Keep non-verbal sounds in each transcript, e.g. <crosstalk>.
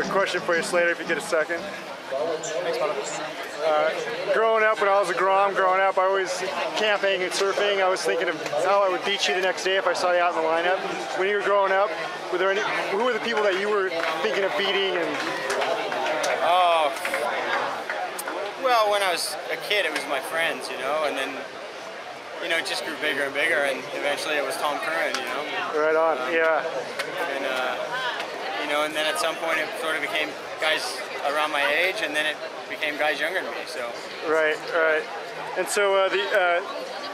have a question for you, Slater, if you get a second. Uh, growing up, when I was a Grom, growing up, I was camping and surfing. I was thinking of how I would beat you the next day if I saw you out in the lineup. When you were growing up, were there any? Who were the people that you were thinking of beating? And Oh. Well, when I was a kid, it was my friends, you know, and then, you know, it just grew bigger and bigger, and eventually it was Tom Curren, you know, right on, yeah, and uh, know, and then at some point it sort of became guys around my age, and then it became guys younger than me. So right, right. And so uh, the uh,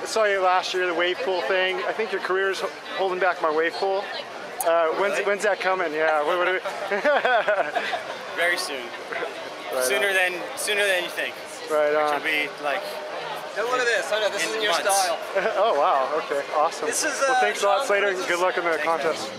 I saw you last year, the wave pool thing. I think your career is holding back my wave pool. Uh, when's Really? when's that coming? Yeah. What, what, <laughs> very soon, right sooner on. than sooner than you think, Right which on. will be like Now look at this. I know this In isn't your months. style. <laughs> oh wow. Okay. Awesome. This is, well, uh, thanks a lot, John Slater. Good luck in the contest.